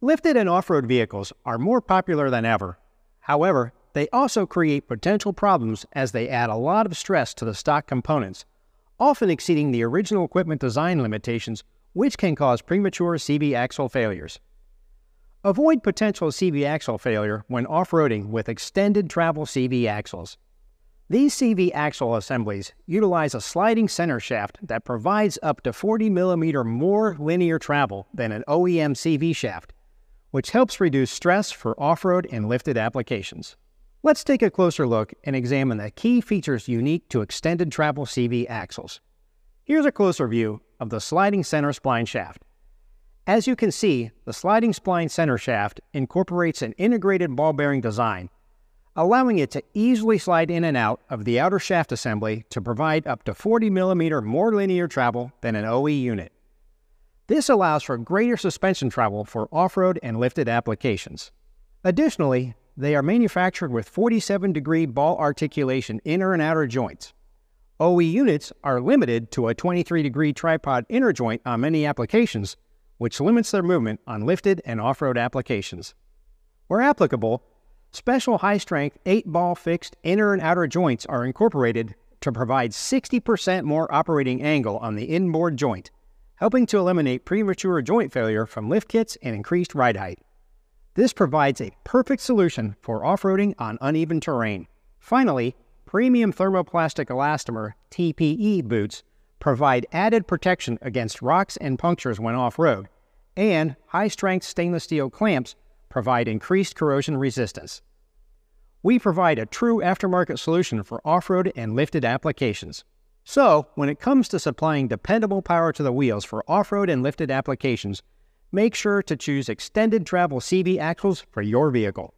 Lifted and off-road vehicles are more popular than ever. However, they also create potential problems as they add a lot of stress to the stock components, often exceeding the original equipment design limitations, which can cause premature CV axle failures. Avoid potential CV axle failure when off-roading with extended travel CV axles. These CV axle assemblies utilize a sliding center shaft that provides up to 40 millimeter more linear travel than an OEM CV shaft, which helps reduce stress for off-road and lifted applications. Let's take a closer look and examine the key features unique to extended travel CV axles. Here's a closer view of the sliding center spline shaft. As you can see, the sliding spline center shaft incorporates an integrated ball bearing design allowing it to easily slide in and out of the outer shaft assembly to provide up to 40 millimeter more linear travel than an OE unit. This allows for greater suspension travel for off-road and lifted applications. Additionally, they are manufactured with 47 degree ball articulation inner and outer joints. OE units are limited to a 23 degree tripod inner joint on many applications, which limits their movement on lifted and off-road applications. Where applicable, Special high strength 8 ball fixed inner and outer joints are incorporated to provide 60% more operating angle on the inboard joint, helping to eliminate premature joint failure from lift kits and increased ride height. This provides a perfect solution for off roading on uneven terrain. Finally, premium thermoplastic elastomer TPE boots provide added protection against rocks and punctures when off road, and high strength stainless steel clamps provide increased corrosion resistance. We provide a true aftermarket solution for off-road and lifted applications. So, when it comes to supplying dependable power to the wheels for off-road and lifted applications, make sure to choose extended travel CV axles for your vehicle.